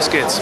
Los geht's.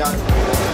がある。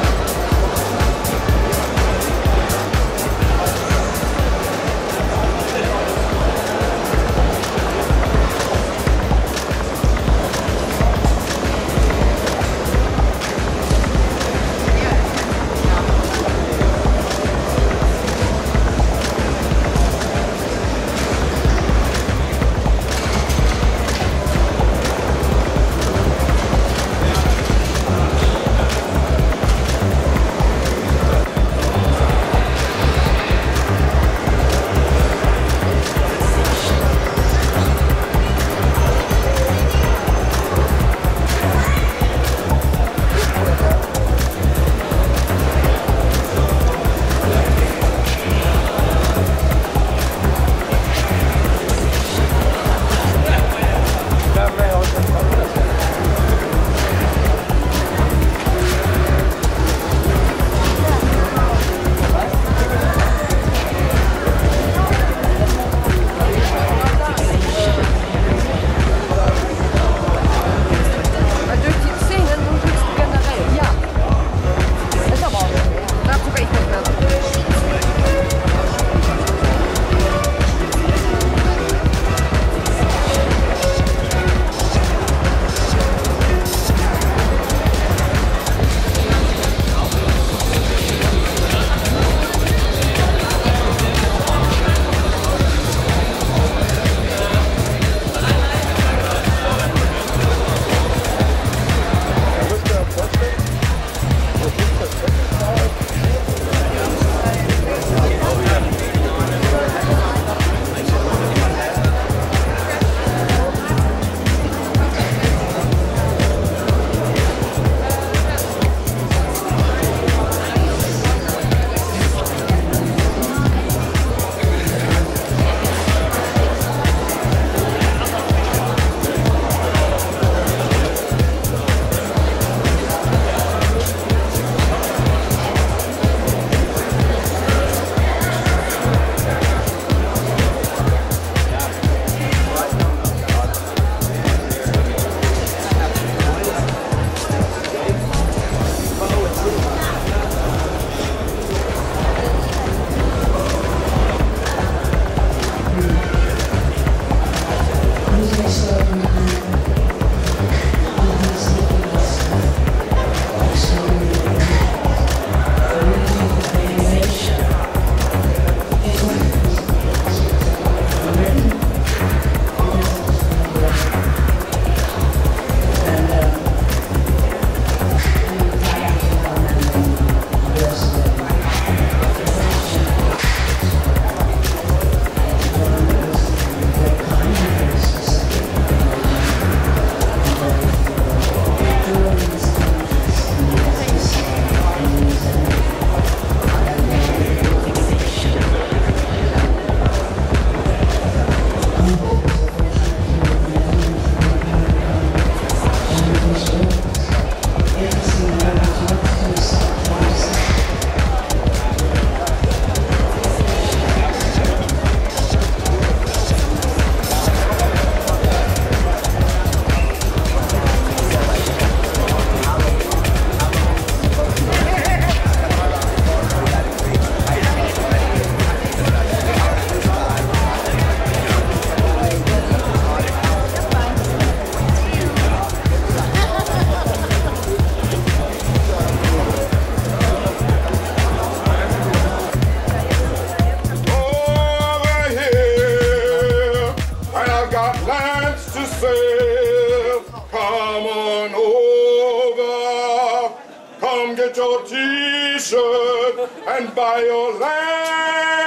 got plans to sail. Come on over. Come get your t-shirt and buy your land.